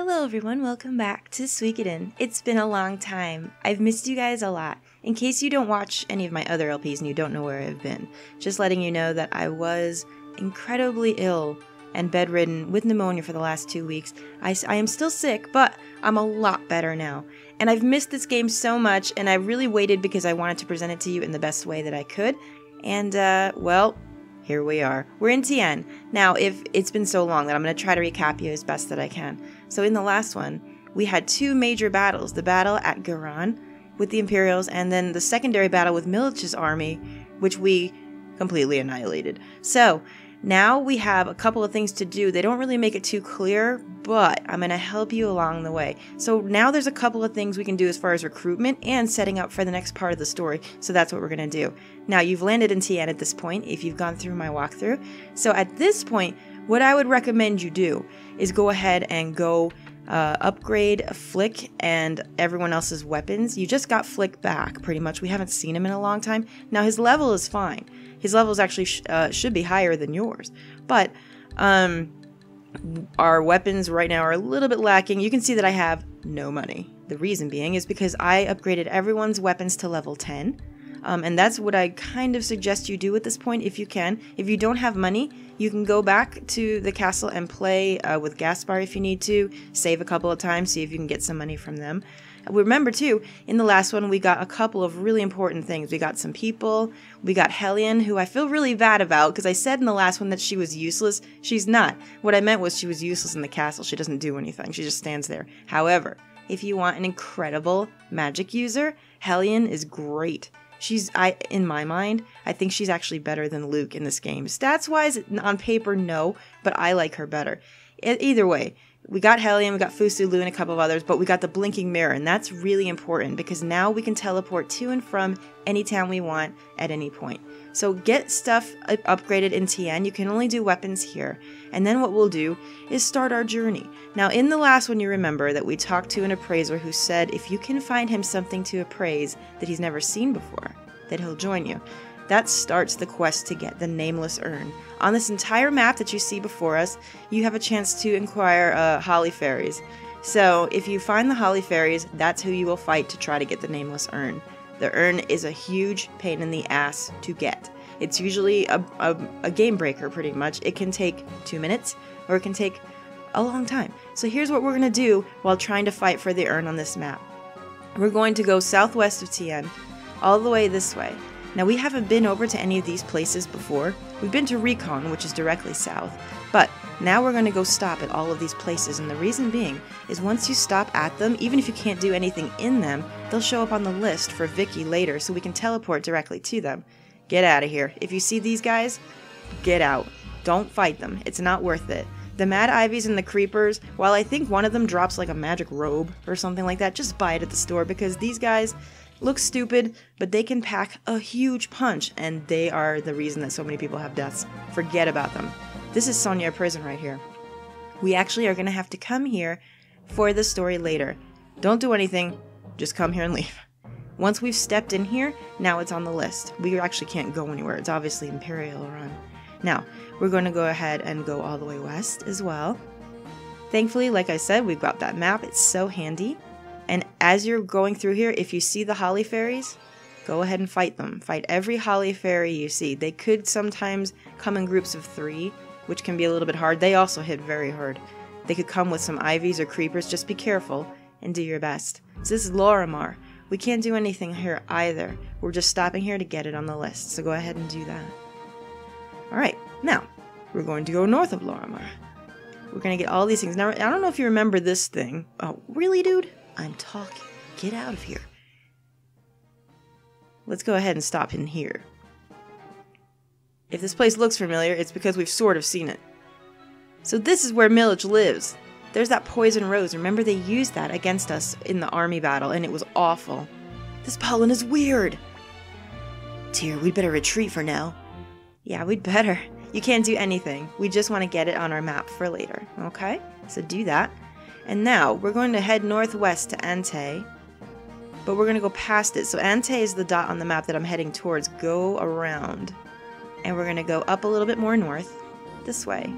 Hello everyone, welcome back to Suikoden. It's been a long time. I've missed you guys a lot. In case you don't watch any of my other LPs and you don't know where I've been, just letting you know that I was incredibly ill and bedridden with pneumonia for the last two weeks. I, I am still sick, but I'm a lot better now. And I've missed this game so much, and I really waited because I wanted to present it to you in the best way that I could. And, uh, well, here we are. We're in Teien. Now, if it's been so long that I'm going to try to recap you as best that I can. So, in the last one, we had two major battles the battle at Garan with the Imperials, and then the secondary battle with Milich's army, which we completely annihilated. So, now we have a couple of things to do. They don't really make it too clear, but I'm going to help you along the way. So now there's a couple of things we can do as far as recruitment and setting up for the next part of the story. So that's what we're going to do. Now you've landed in Teien at this point if you've gone through my walkthrough. So at this point, what I would recommend you do is go ahead and go uh, upgrade Flick and everyone else's weapons. You just got Flick back, pretty much. We haven't seen him in a long time. Now, his level is fine. His levels actually sh- uh, should be higher than yours. But um, our weapons right now are a little bit lacking. You can see that I have no money. The reason being is because I upgraded everyone's weapons to level 10. Um, and that's what I kind of suggest you do at this point if you can. If you don't have money, you can go back to the castle and play uh, with Gaspar if you need to, save a couple of times, see if you can get some money from them. Remember, too, in the last one, we got a couple of really important things. We got some people. We got Hellion, who I feel really bad about because I said in the last one that she was useless. She's not. What I meant was she was useless in the castle. She doesn't do anything, she just stands there. However, if you want an incredible magic user, Hellion is great. She's I in my mind, I think she's actually better than Luc in this game. Stats wise, on paper, no, but I like her better. Either way, we got Hellion, we got Fusu, Lu, and a couple of others, but we got the blinking mirror, and that's really important because now we can teleport to and from any town we want at any point. So get stuff upgraded in Teien. You can only do weapons here. And then what we'll do is start our journey. Now, in the last one, you remember that we talked to an appraiser who said if you can find him something to appraise that he's never seen before, that he'll join you. That starts the quest to get the Nameless Urn. On this entire map that you see before us, you have a chance to inquire uh, Holly Fairies. So, if you find the Holly Fairies, that's who you will fight to try to get the Nameless Urn. The urn is a huge pain in the ass to get. It's usually a, a, a, game breaker, pretty much. It can take two minutes, or it can take a long time. So here's what we're going to do while trying to fight for the urn on this map. We're going to go southwest of Teien, all the way this way. Now, we haven't been over to any of these places before. We've been to Rikon, which is directly south, but now we're going to go stop at all of these places, and the reason being is once you stop at them, even if you can't do anything in them, they'll show up on the list for Viki later so we can teleport directly to them. Get out of here. If you see these guys, get out. Don't fight them. It's not worth it. The Mad Ivies and the Creepers, while I think one of them drops like a magic robe or something like that, just buy it at the store because these guys, look stupid, but they can pack a huge punch, and they are the reason that so many people have deaths. Forget about them. This is Soniere Prison right here. We actually are going to have to come here for the story later. Don't do anything, just come here and leave. Once we've stepped in here, now it's on the list. We actually can't go anywhere. It's obviously Imperial Run. Now, we're going to go ahead and go all the way west as well. Thankfully, like I said, we've got that map. It's so handy. And as you're going through here, if you see the Holly Fairies, go ahead and fight them. Fight every Holly Fairy you see. They could sometimes come in groups of three, which can be a little bit hard. They also hit very hard. They could come with some Ivies or Creepers. Just be careful and do your best. So this is Lorimar. We can't do anything here either. We're just stopping here to get it on the list. So go ahead and do that. Alright, now we're going to go north of Lorimar. We're going to get all these things. Now, I don't know if you remember this thing. Oh, really, dude? I'm talking. Get out of here. Let's go ahead and stop in here. If this place looks familiar, it's because we've sort of seen it. So this is where Milich lives. There's that poison rose. Remember they used that against us in the army battle, and it was awful. This pollen is weird. Dear, we'd better retreat for now. Yeah, we'd better. You can't do anything. We just want to get it on our map for later, okay? So do that. And now we're going to head northwest to Antei, but we're going to go past it. So Antei is the dot on the map that I'm heading towards. Go around. And we're going to go up a little bit more north, this way.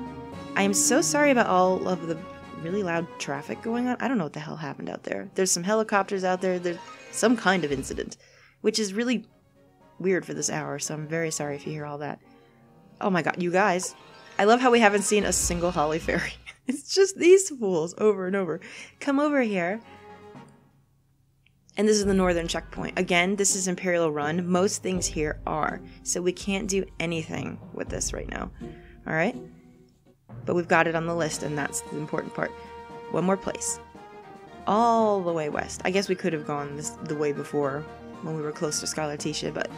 I am so sorry about all of the really loud traffic going on. I don't know what the hell happened out there. There's some helicopters out there. There's some kind of incident, which is really weird for this hour, so I'm very sorry if you hear all that. Oh my god, you guys. I love how we haven't seen a single Holly Fairy. It's just these fools over and over. Come over here. And this is the northern checkpoint. Again, this is Imperial Run. Most things here are. So we can't do anything with this right now. Alright? But we've got it on the list, and that's the important part. One more place. All the way west. I guess we could have gone this the way before when we were close to Scarleticia, but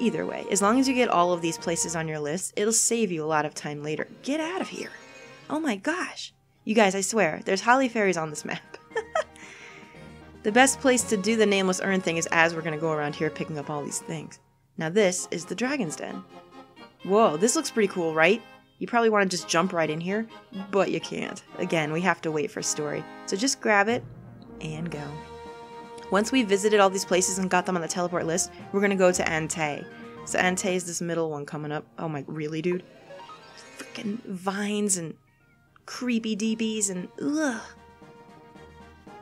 either way, as long as you get all of these places on your list, it'll save you a lot of time later. Get out of here. Oh my gosh. You guys, I swear, there's Holly Fairies on this map. the best place to do the Nameless Urn thing is as we're to go around here picking up all these things. Now this is the Dragon's Den. Whoa, this looks pretty cool, right? You probably want to just jump right in here, but you can't. Again, we have to wait for a story. So just grab it and go. Once we visited all these places and got them on the teleport list, we're gonna go to Antei. So Antei is this middle one coming up. Oh my, really, dude? Freaking vines and creepy DBs and ugh.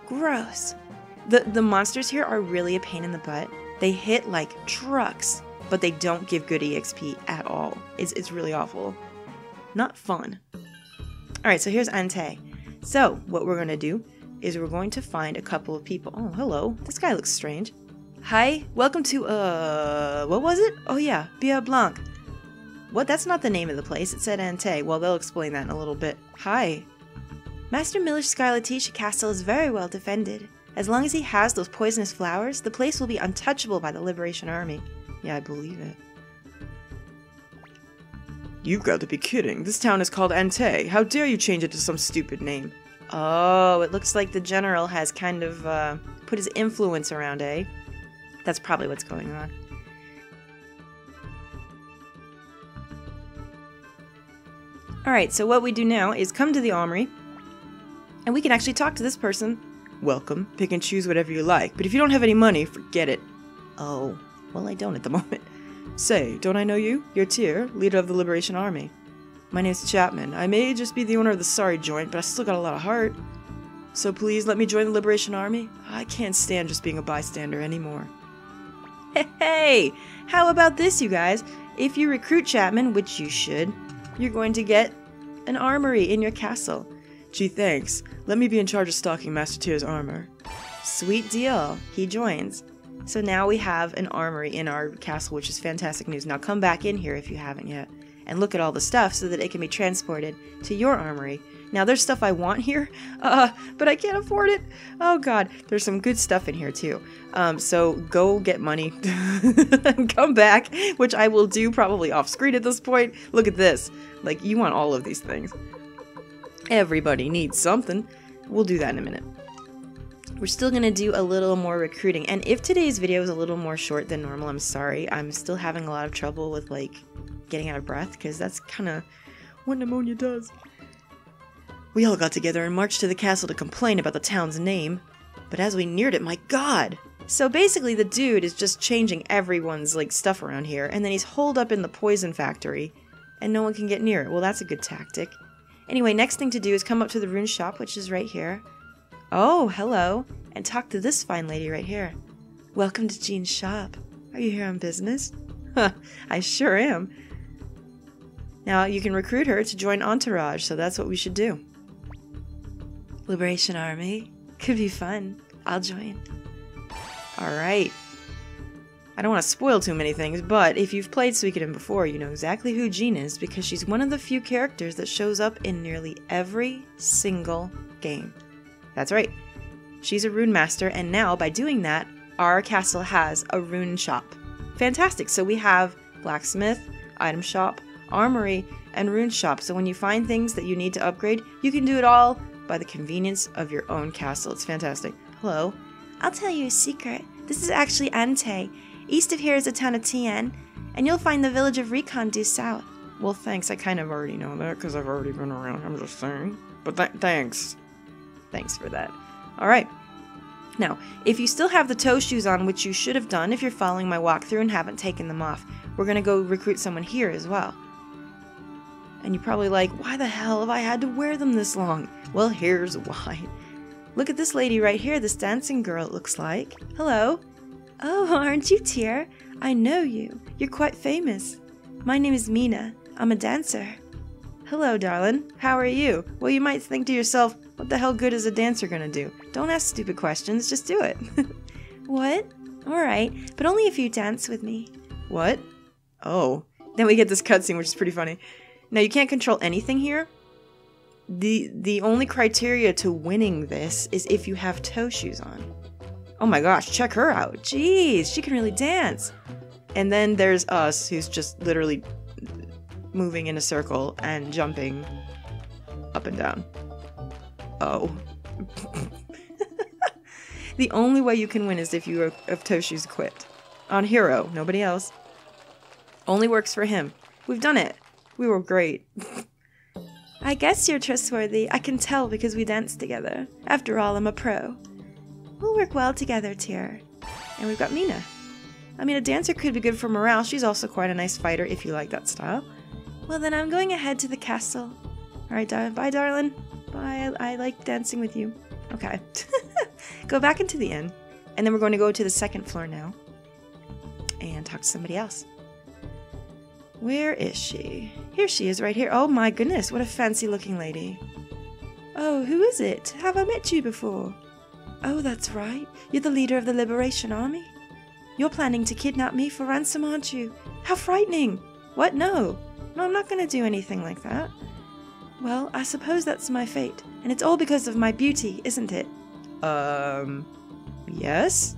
Gross. The, the monsters here are really a pain in the butt. They hit like trucks, but they don't give good EXP at all. It's, it's really awful. Not fun. Alright, so here's Antei. So, what we're gonna do is we're going to find a couple of people. Oh, hello. This guy looks strange. Hi, welcome to, uh, what was it? Oh yeah, Bia Blanc. What? That's not the name of the place. It said Antei. Well, they'll explain that in a little bit. Hi. Master Miller's Scarleticia Castle is very well defended. As long as he has those poisonous flowers, the place will be untouchable by the Liberation Army. Yeah, I believe it. You've got to be kidding. This town is called Antei. How dare you change it to some stupid name? Oh, it looks like the general has kind of uh, put his influence around, eh? That's probably what's going on. Alright, so what we do now is come to the armory, and we can actually talk to this person. Welcome. Pick and choose whatever you like, but if you don't have any money, forget it. Oh, well, I don't at the moment. Say, don't I know you? You're Tir, leader of the Liberation Army. My name's Chapman. I may just be the owner of the sorry joint, but I still got a lot of heart. So please let me join the Liberation Army. I can't stand just being a bystander anymore. Hey, hey! How about this, you guys? If you recruit Chapman, which you should, you're going to get an armory in your castle. Gee, thanks. Let me be in charge of stocking Master Tir's armor. Sweet deal. He joins. So now we have an armory in our castle, which is fantastic news. Now come back in here if you haven't yet and look at all the stuff so that it can be transported to your armory. Now, there's stuff I want here, uh, but I can't afford it. Oh god, there's some good stuff in here too. Um, so go get money and come back, which I will do probably off screen at this point. Look at this. Like, you want all of these things. Everybody needs something. We'll do that in a minute. We're still going to do a little more recruiting. And if today's video is a little more short than normal, I'm sorry. I'm still having a lot of trouble with, like, getting out of breath, because that's kind of what pneumonia does. We all got together and marched to the castle to complain about the town's name. But as we neared it, my god! So basically the dude is just changing everyone's like stuff around here, and then he's holed up in the poison factory, and no one can get near it. Well, that's a good tactic. Anyway, next thing to do is come up to the rune shop, which is right here. Oh, hello. And talk to this fine lady right here. Welcome to Jeane's shop. Are you here on business? I sure am. Now, you can recruit her to join Entourage, so that's what we should do. Liberation Army. Could be fun. I'll join. Alright. I don't want to spoil too many things, but if you've played Suikoden before, you know exactly who Jean is because she's one of the few characters that shows up in nearly every single game. That's right. She's a rune master, and now by doing that, our castle has a rune shop. Fantastic. So we have blacksmith, item shop, armory, and rune shop. So when you find things that you need to upgrade, you can do it all by the convenience of your own castle. It's fantastic. Hello. I'll tell you a secret. This is actually Antei. East of here is the town of Teien, and you'll find the village of Rikon due south. Well, thanks. I kind of already know that because I've already been around. I'm just saying. But th thanks. Thanks for that. All right. Now, if you still have the toe shoes on, which you should have done if you're following my walkthrough and haven't taken them off, we're going to go recruit someone here as well. And you're probably like, why the hell have I had to wear them this long? Well, here's why. Look at this lady right here, this dancing girl, it looks like. Hello. Oh, aren't you Tear? I know you. You're quite famous. My name is Mina. I'm a dancer. Hello, darling. How are you? Well, you might think to yourself, what the hell good is a dancer gonna do? Don't ask stupid questions, just do it. what? Alright, but only if you dance with me. What? Oh. Then we get this cutscene, which is pretty funny. Now, you can't control anything here. The the only criteria to winning this is if you have toe shoes on. Oh my gosh, check her out. Jeez, she can really dance. And then there's us, who's just literally moving in a circle and jumping up and down. Oh. the only way you can win is if you have toe shoes equipped. On Hero, nobody else. Only works for him. We've done it. We were great. I guess you're trustworthy. I can tell because we danced together. After all, I'm a pro. We'll work well together, Tear. And we've got Mina. I mean, a dancer could be good for morale. She's also quite a nice fighter if you like that style. Well, then I'm going ahead to the castle. All right, dar- bye, darling. I, I like dancing with you. Okay. go back into the inn, and then we're going to go to the second floor now and talk to somebody else. Where is she? Here she is, right here. Oh my goodness, what a fancy looking lady. Oh, who is it? Have I met you before? Oh, that's right. You're the leader of the Liberation Army. You're planning to kidnap me for ransom, aren't you? How frightening! What? No. No, I'm not going to do anything like that. Well, I suppose that's my fate, and it's all because of my beauty, isn't it? Um, yes?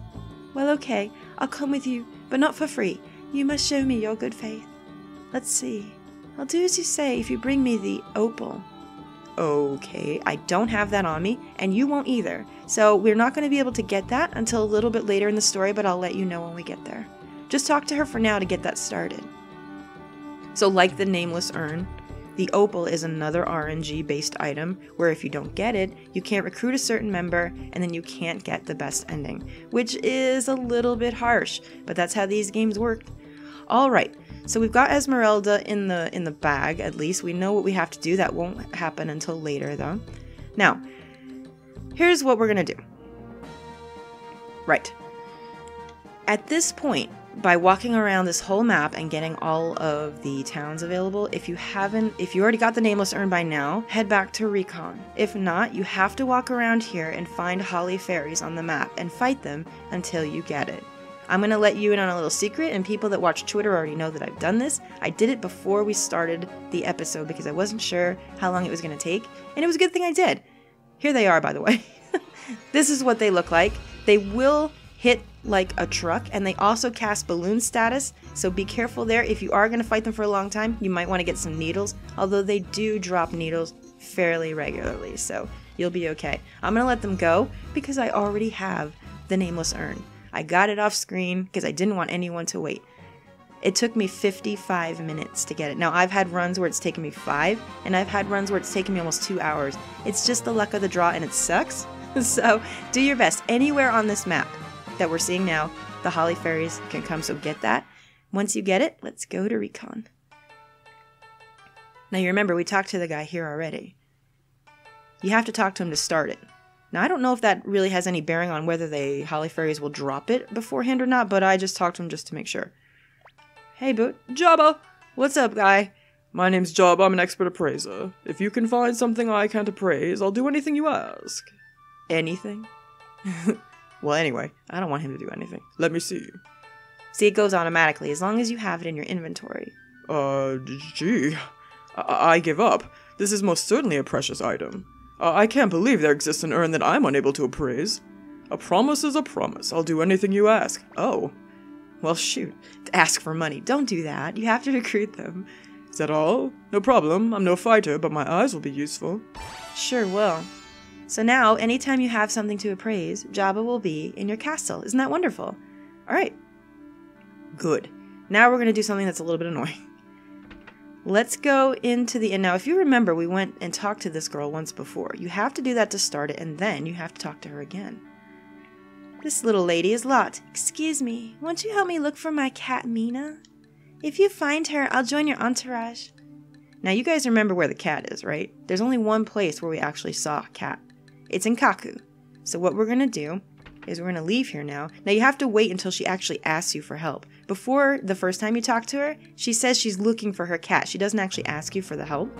Well, okay, I'll come with you, but not for free. You must show me your good faith. Let's see. I'll do as you say if you bring me the opal. Okay, I don't have that on me, and you won't either. So we're not going to be able to get that until a little bit later in the story, but I'll let you know when we get there. Just talk to her for now to get that started. So, like the nameless urn, the opal is another RNG based item where if you don't get it, you can't recruit a certain member and then you can't get the best ending, which is a little bit harsh, but that's how these games work. All right. So we've got Esmeralda in the in the bag at least. We know what we have to do. That won't happen until later though. Now, here's what we're going to do. Right. At this point, by walking around this whole map and getting all of the towns available, if you haven't, if you already got the Nameless Urn by now, head back to Rikon. If not, you have to walk around here and find Holly Fairies on the map and fight them until you get it. I'm going to let you in on a little secret, and people that watch Twitter already know that I've done this. I did it before we started the episode because I wasn't sure how long it was going to take, and it was a good thing I did. Here they are, by the way. this is what they look like. They will hit like a truck, and they also cast balloon status, so be careful there. If you are going to fight them for a long time, you might want to get some needles, although they do drop needles fairly regularly, so you'll be okay. I'm going to let them go because I already have the Nameless Urn. I got it off screen because I didn't want anyone to wait. It took me 55 minutes to get it. Now, I've had runs where it's taken me five, and I've had runs where it's taken me almost two hours. It's just the luck of the draw, and it sucks. so, do your best. Anywhere on this map, that we're seeing now, the Holly Fairies can come, so get that. Once you get it, let's go to Rikon. Now, you remember, we talked to the guy here already. You have to talk to him to start it. Now, I don't know if that really has any bearing on whether the Holly Fairies will drop it beforehand or not, but I just talked to him just to make sure. Hey, Boot. Jabba! What's up, guy? My name's Job. I'm an expert appraiser. If you can find something I can't appraise, I'll do anything you ask. Anything? Well, anyway, I don't want him to do anything. Let me see. See, it goes automatically as long as you have it in your inventory. Uh, gee. I, I give up. This is most certainly a precious item. Uh, I can't believe there exists an urn that I'm unable to appraise. A promise is a promise. I'll do anything you ask. Oh. Well, shoot. Ask for money. Don't do that. You have to recruit them. Is that all? No problem. I'm no fighter, but my eyes will be useful. Sure will. So now, anytime you have something to appraise, Jabba will be in your castle. Isn't that wonderful? All right. Good. Now we're going to do something that's a little bit annoying. Let's go into the inn. Now, if you remember, we went and talked to this girl once before. You have to do that to start it, and then you have to talk to her again. This little lady is Lotte. Excuse me, won't you help me look for my cat Mina? If you find her, I'll join your entourage. Now, you guys remember where the cat is, right? There's only one place where we actually saw a cat. It's in Kaku. So, what we're going to do is we're going to leave here now. Now, you have to wait until she actually asks you for help. Before the first time you talk to her, she says she's looking for her cat. She doesn't actually ask you for the help.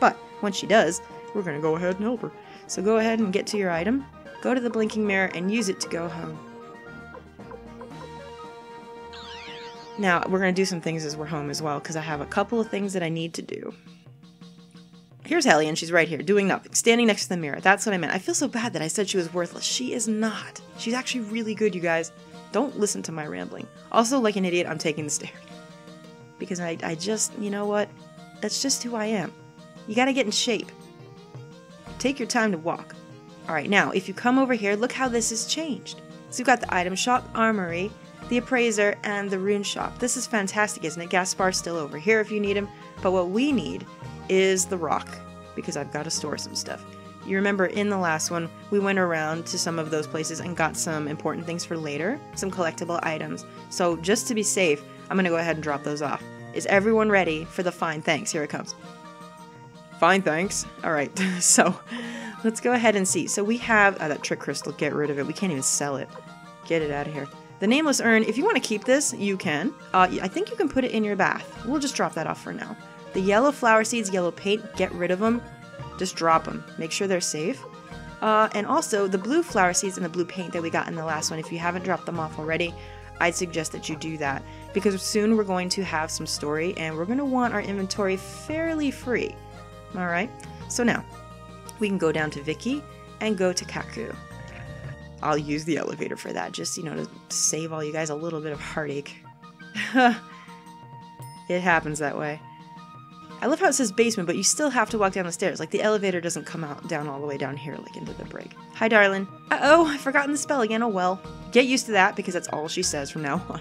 But once she does, we're going to go ahead and help her. So, go ahead and get to your item, go to the blinking mirror, and use it to go home. Now, we're going to do some things as we're home as well, because I have a couple of things that I need to do. Here's Hellion, she's right here, doing nothing, standing next to the mirror. That's what I meant. I feel so bad that I said she was worthless. She is not. She's actually really good, you guys. Don't listen to my rambling. Also, like an idiot, I'm taking the stairs. Because I, I just, you know what? That's just who I am. You gotta get in shape. Take your time to walk. Alright, now, if you come over here, look how this has changed. So you've got the item shop, armory, the appraiser, and the rune shop. This is fantastic, isn't it? Gaspar's still over here if you need him. But what we need is the rock, because I've got to store some stuff. You remember in the last one, we went around to some of those places and got some important things for later, some collectible items. So just to be safe, I'm going to go ahead and drop those off. Is everyone ready for the fine thanks? Here it comes. Fine thanks. All right, so let's go ahead and see. So we have oh, that trick crystal, get rid of it. We can't even sell it. Get it out of here. The nameless urn, if you want to keep this, you can. Uh, I think you can put it in your bath. We'll just drop that off for now. The yellow flower seeds, yellow paint, get rid of them. Just drop them. Make sure they're safe. Uh, and also, the blue flower seeds and the blue paint that we got in the last one, if you haven't dropped them off already, I'd suggest that you do that. Because soon we're going to have some story and we're going to want our inventory fairly free. Alright? So now, we can go down to Viki and go to Kaku. I'll use the elevator for that, just, you know, to save all you guys a little bit of heartache. it happens that way. I love how it says basement, but you still have to walk down the stairs. Like the elevator doesn't come out down all the way down here, like into the break. Hi, darling. Uh oh, I've forgotten the spell again. Oh well. Get used to that because that's all she says from now on.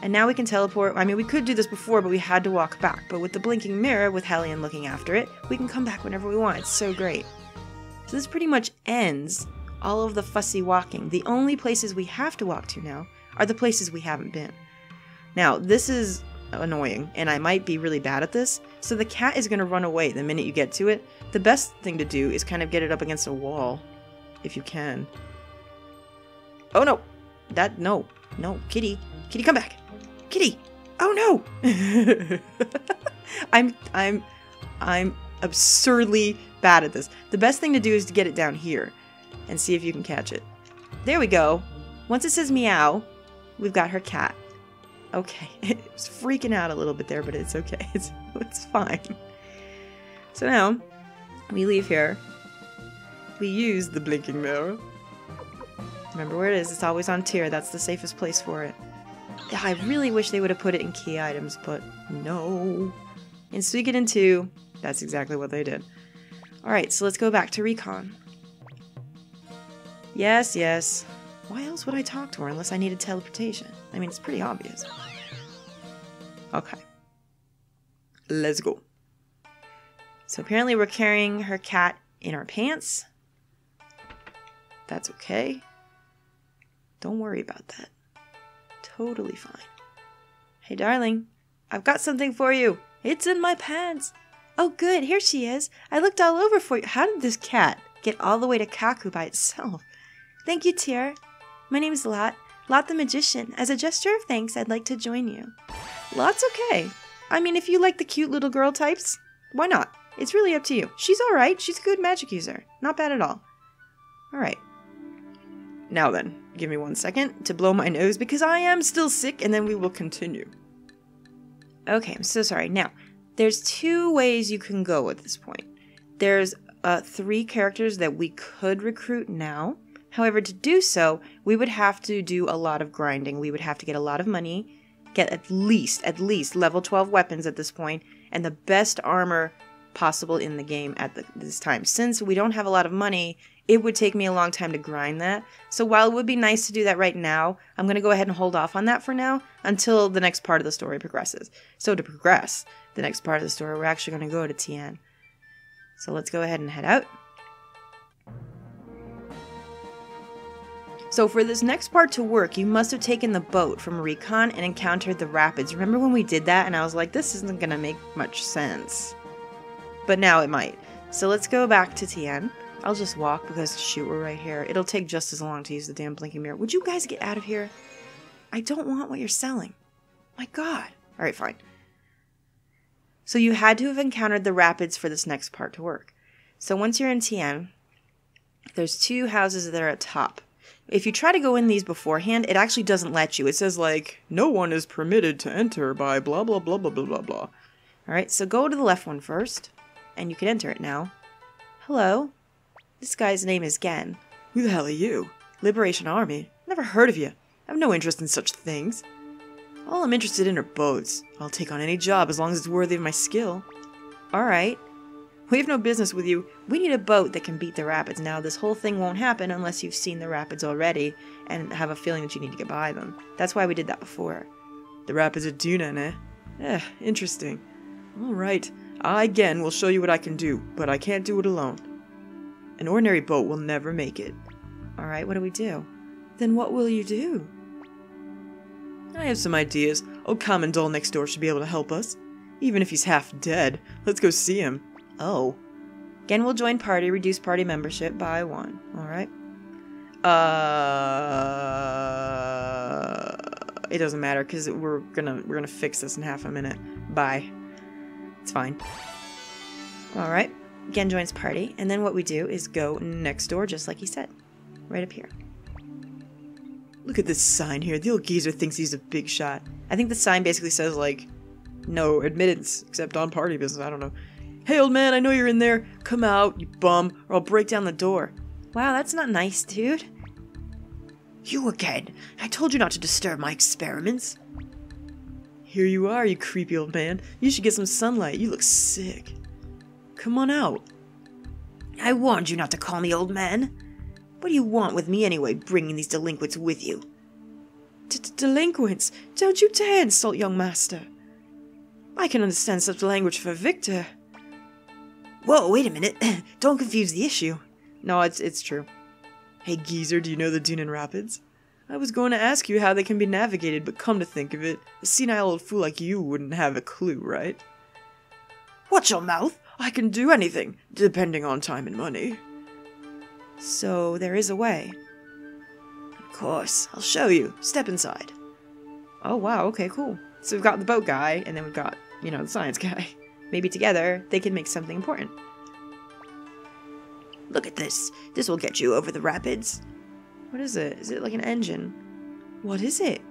And now we can teleport. I mean, we could do this before, but we had to walk back. But with the blinking mirror, with Hellion looking after it, we can come back whenever we want. It's so great. So this pretty much ends all of the fussy walking. The only places we have to walk to now are the places we haven't been. Now, this is annoying, and I might be really bad at this. So the cat is going to run away the minute you get to it. The best thing to do is kind of get it up against a wall, if you can. Oh no! That, no. No, kitty. Kitty, come back! Kitty! Oh no! I'm, I'm, I'm absurdly bad at this. The best thing to do is to get it down here and see if you can catch it. There we go. Once it says meow, we've got her cat. Okay, it was freaking out a little bit there, but it's okay. It's, it's fine. So now, we leave here. We use the blinking mirror. Remember where it is. It's always on tier. That's the safest place for it. I really wish they would have put it in key items, but no. In Suikoden 2, that's exactly what they did. Alright, so let's go back to Rikon. Yes, yes. Why else would I talk to her unless I needed teleportation? I mean, it's pretty obvious. Okay. Let's go. So apparently we're carrying her cat in our pants. That's okay. Don't worry about that. Totally fine. Hey, darling. I've got something for you. It's in my pants. Oh, good. Here she is. I looked all over for you. How did this cat get all the way to Kaku by itself? Thank you, Tier. My name's Lotte. Lotte the Magician. As a gesture of thanks, I'd like to join you. Lotte's okay. I mean, if you like the cute little girl types, why not? It's really up to you. She's alright. She's a good magic user. Not bad at all. Alright. Now then, give me one second to blow my nose because I am still sick and then we will continue. Okay, I'm so sorry. Now, there's two ways you can go at this point. There's uh, three characters that we could recruit now. However, to do so, we would have to do a lot of grinding. We would have to get a lot of money, get at least, at least level 12 weapons at this point, and the best armor possible in the game at the, this time. Since we don't have a lot of money, it would take me a long time to grind that. So while it would be nice to do that right now, I'm going to go ahead and hold off on that for now until the next part of the story progresses. So to progress the next part of the story, we're actually going to go to Teien. So let's go ahead and head out. So for this next part to work, you must have taken the boat from Rikon and encountered the rapids. Remember when we did that and I was like, this isn't gonna make much sense. But now it might. So let's go back to Teien. I'll just walk because shoot, we're right here. It'll take just as long to use the damn blinking mirror. Would you guys get out of here? I don't want what you're selling. My god. Alright, fine. So you had to have encountered the rapids for this next part to work. So once you're in Teien, there's two houses that are at top. If you try to go in these beforehand, it actually doesn't let you. It says like, no one is permitted to enter by blah blah blah blah blah blah blah. Alright, so go to the left one first, and you can enter it now. Hello? This guy's name is Gen. Who the hell are you? Liberation Army? Never heard of you. I have no interest in such things. All I'm interested in are boats. I'll take on any job as long as it's worthy of my skill. Alright. We have no business with you. We need a boat that can beat the rapids. Now, this whole thing won't happen unless you've seen the rapids already and have a feeling that you need to get by them. That's why we did that before. The rapids at Dunan, eh? Eh, interesting. Alright. I again will show you what I can do, but I can't do it alone. An ordinary boat will never make it. Alright, what do we do? Then what will you do? I have some ideas. Old Kamandol next door should be able to help us. Even if he's half dead. Let's go see him. Oh. Again, we'll join party, reduce party membership by one. Alright. Uh it doesn't matter because we're gonna we're gonna fix this in half a minute. Bye. It's fine. Alright. Gen joins party, and then what we do is go next door just like he said. Right up here. Look at this sign here. The old geezer thinks he's a big shot. I think the sign basically says, like, no admittance except on party business. I don't know. Hey, old man, I know you're in there. Come out, you bum, or I'll break down the door. Wow, that's not nice, dude. You again. I told you not to disturb my experiments. Here you are, you creepy old man. You should get some sunlight. You look sick. Come on out. I warned you not to call me old man. What do you want with me anyway, bringing these delinquents with you? Delinquents? Don't you dare insult young master. I can understand such language for Victor. Whoa, wait a minute. Don't confuse the issue. No, it's it's true. Hey geezer, do you know the Dunan Rapids? I was going to ask you how they can be navigated, but come to think of it, a senile old fool like you wouldn't have a clue, right? Watch your mouth! I can do anything, depending on time and money. So there is a way. Of course, I'll show you. Step inside. Oh wow, okay, cool. So we've got the boat guy, and then we've got, you know, the science guy. Maybe together they can make something important. Look at this. This will get you over the rapids. What is it? Is it like an engine? What is it?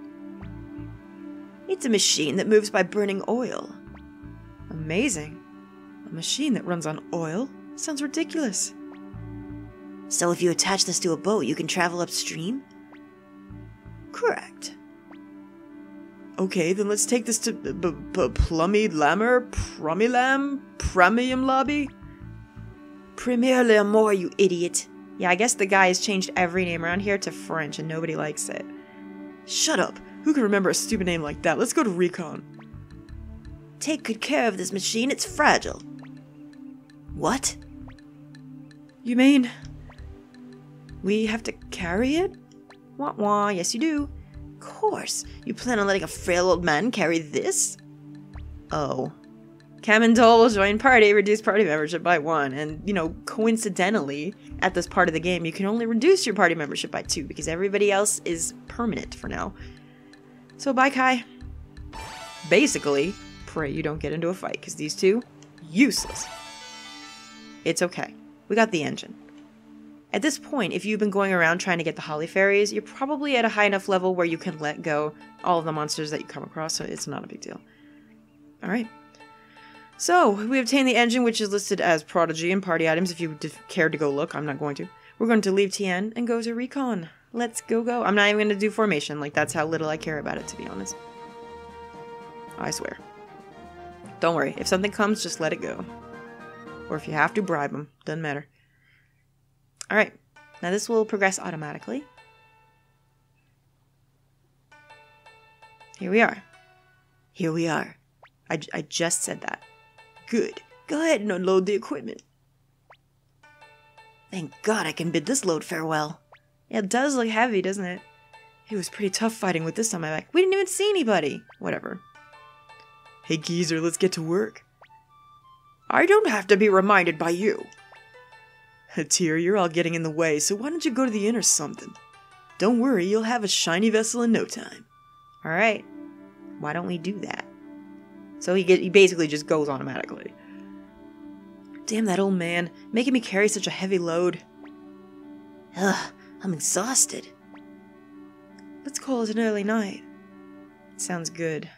It's a machine that moves by burning oil. Amazing. A machine that runs on oil? Sounds ridiculous. So if you attach this to a boat, you can travel upstream? Correct. Okay, then let's take this to b- b- Plummy Lammer? Prummy Premium Lobby? Premier L'Amour, you idiot. Yeah, I guess the guy has changed every name around here to French and nobody likes it. Shut up. Who can remember a stupid name like that? Let's go to Rikon. Take good care of this machine, it's fragile. What? You mean we have to carry it? Wah wah, yes you do. Of course. You plan on letting a frail old man carry this? Oh. Kamandol will join party, reduce party membership by one. And, you know, coincidentally, at this part of the game, you can only reduce your party membership by two because everybody else is permanent for now. So, bye, Kai. Basically, pray you don't get into a fight because these two, useless. It's okay. We got the engine. At this point, if you've been going around trying to get the Holly Fairies, you're probably at a high enough level where you can let go all of the monsters that you come across, so it's not a big deal. Alright. So, we obtained the engine, which is listed as Prodigy and Party Items if you cared to go look. I'm not going to. We're going to leave Teien and go to Rikon. Let's go go. I'm not even going to do formation. Like, that's how little I care about it, to be honest. I swear. Don't worry. If something comes, just let it go. Or if you have to, bribe them. Doesn't matter. All right, now this will progress automatically. Here we are. Here we are. I, I just said that. Good. Go ahead and unload the equipment. Thank God I can bid this load farewell. It does look heavy, doesn't it? It was pretty tough fighting with this on my back. We didn't even see anybody. Whatever. Hey, geezer, let's get to work. I don't have to be reminded by you. Tir, you're all getting in the way, so why don't you go to the inn or something? Don't worry, you'll have a shiny vessel in no time. Alright. Why don't we do that? So he get he basically just goes automatically. Damn that old man, making me carry such a heavy load. Ugh, I'm exhausted. Let's call it an early night. Sounds good.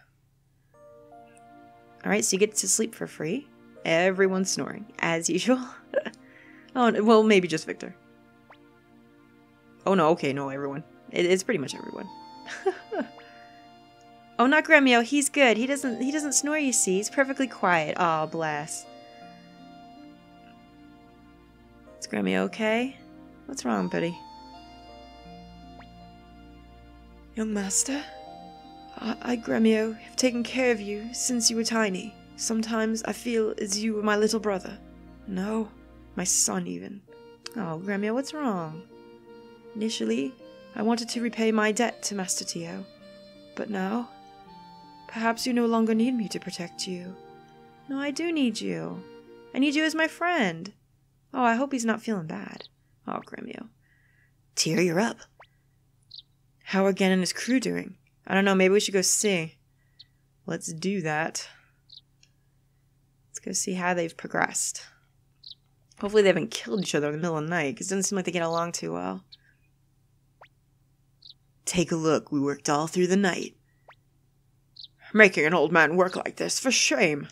Alright, so you get to sleep for free. Everyone's snoring, as usual. Oh, well, maybe just Victor. Oh no, okay, no, everyone. It, it's pretty much everyone. oh, not Gremio. He's good. He doesn't. He doesn't snore. You see, he's perfectly quiet. Oh, bless. Is Gremio okay? What's wrong, buddy? Young master, I, I, Gremio, have taken care of you since you were tiny. Sometimes I feel as you were my little brother. No, my son even. Oh, Gremio, what's wrong? Initially, I wanted to repay my debt to Master Teo. But now, perhaps you no longer need me to protect you. No, I do need you. I need you as my friend. Oh, I hope he's not feeling bad. Oh, Gremio. Tir, you're up. How are Gen and his crew doing? I don't know, maybe we should go see. Let's do that. Let's go see how they've progressed. Hopefully they haven't killed each other in the middle of the night, because it doesn't seem like they get along too well. Take a look, we worked all through the night. Making an old man work like this, for shame.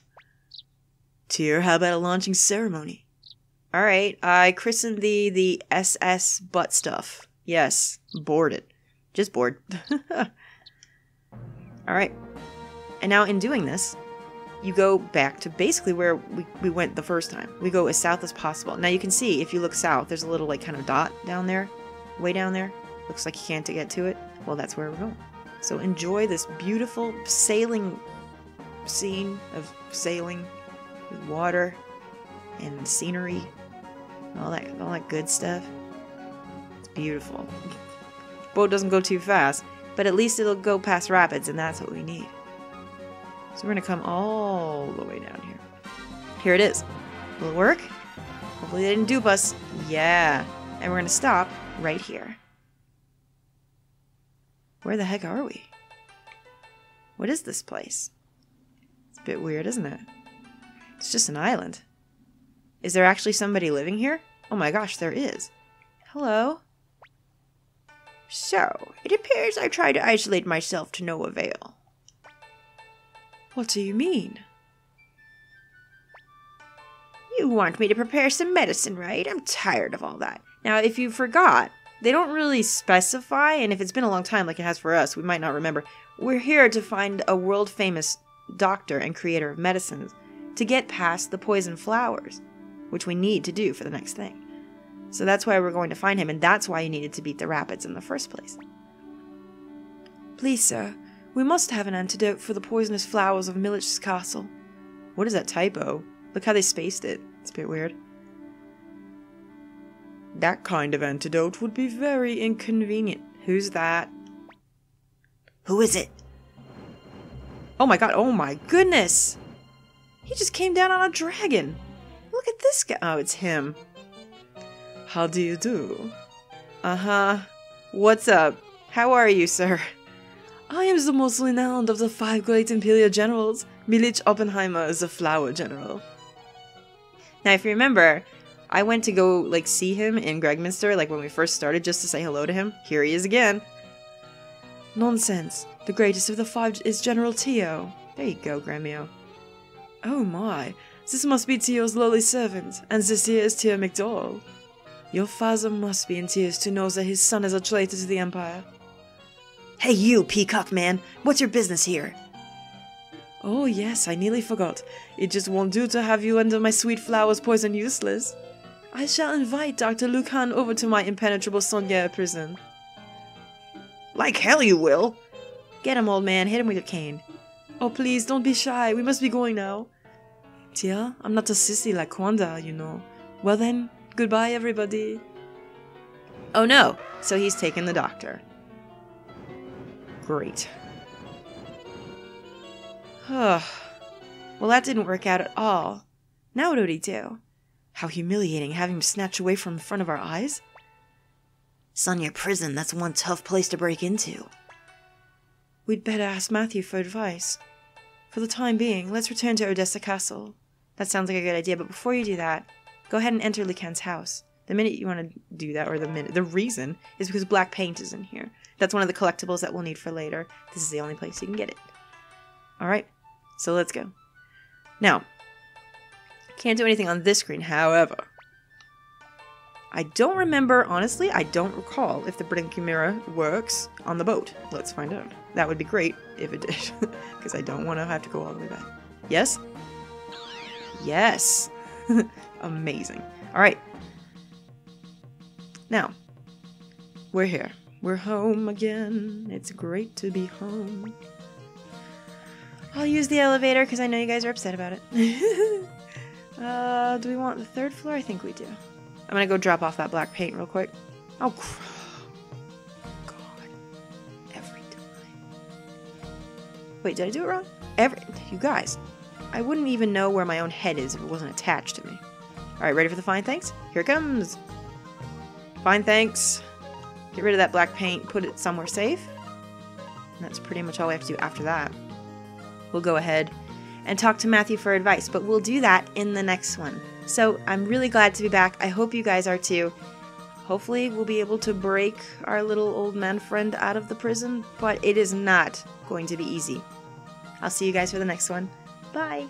Tir, how about a launching ceremony? Alright, I christened thee the SS butt stuff. Yes, bored it. Just bored. Alright. And now in doing this, you go back to basically where we, we went the first time. We go as south as possible. Now you can see, if you look south, there's a little like kind of dot down there. Way down there. Looks like you can't get to it. Well, that's where we're going. So enjoy this beautiful sailing scene of sailing water and scenery, all that all that good stuff. It's beautiful. Boat doesn't go too fast, but at least it'll go past rapids, and that's what we need. So we're gonna come all the way down here. Here it is. Will it work? Hopefully they didn't dupe us. Yeah. And we're gonna stop right here. Where the heck are we? What is this place? It's a bit weird, isn't it? It's just an island. Is there actually somebody living here? Oh my gosh, there is. Hello? So, it appears I tried to isolate myself to no avail. What do you mean? You want me to prepare some medicine, right? I'm tired of all that. Now, if you forgot, they don't really specify, and if it's been a long time like it has for us, we might not remember. We're here to find a world famous doctor and creator of medicines to get past the poison flowers, which we need to do for the next thing. So that's why we're going to find him, and that's why you needed to beat the rapids in the first place. Please, sir, we must have an antidote for the poisonous flowers of Milich's castle. What is that typo? Look how they spaced it. It's a bit weird. That kind of antidote would be very inconvenient. Who's that? Who is it? Oh my god, oh my goodness! He just came down on a dragon! Look at this guy. Oh, it's him. How do you do? Uh huh. What's up? How are you, sir? I am the most renowned of the five great Imperial generals. Milich Oppenheimer is a flower general. Now, if you remember, I went to go like see him in Gregminster, like when we first started, just to say hello to him. Here he is again. Nonsense. The greatest of the five is General Teo. There you go, Gremio. Oh my, this must be Teo's lowly servant, and this here is Tir McDohl. Your father must be in tears to know that his son is a traitor to the Empire. Hey you, peacock man, what's your business here? Oh yes, I nearly forgot. It just won't do to have you under my sweet flowers poison useless. I shall invite Dr. Luikan over to my impenetrable Soniere prison. Like hell you will! Get him, old man. Hit him with your cane. Oh, please, don't be shy. We must be going now. Tia, I'm not a sissy like Kwanda, you know. Well then, goodbye, everybody. Oh no! So he's taken the doctor. Great. well, that didn't work out at all. Now what would he do? How humiliating having him snatched away from in front of our eyes. Soniere prison, that's one tough place to break into. We'd better ask Mathiu for advice. For the time being, let's return to Odessa Castle. That sounds like a good idea, but before you do that, go ahead and enter Luikan's house. The minute you want to do that, or the minute, the reason is because black paint is in here. That's one of the collectibles that we'll need for later. This is the only place you can get it. Alright, so let's go. Now, can't do anything on this screen, however. I don't remember, honestly, I don't recall if the blinking mirror works on the boat. Let's find out. That would be great if it did, because I don't want to have to go all the way back. Yes? Yes! Amazing. Alright. Now, we're here. We're home again. It's great to be home. I'll use the elevator because I know you guys are upset about it. uh, do we want the third floor? I think we do. I'm gonna go drop off that black paint real quick. Oh, God. Every time. Wait, did I do it wrong? Every. You guys. I wouldn't even know where my own head is if it wasn't attached to me. Alright, ready for the fine thanks? Here it comes. Fine thanks. Get rid of that black paint, put it somewhere safe. And that's pretty much all we have to do after that. We'll go ahead and talk to Mathiu for advice, but we'll do that in the next one. So I'm really glad to be back. I hope you guys are too. Hopefully, we'll be able to break our little old man friend out of the prison, but it is not going to be easy. I'll see you guys for the next one. Bye!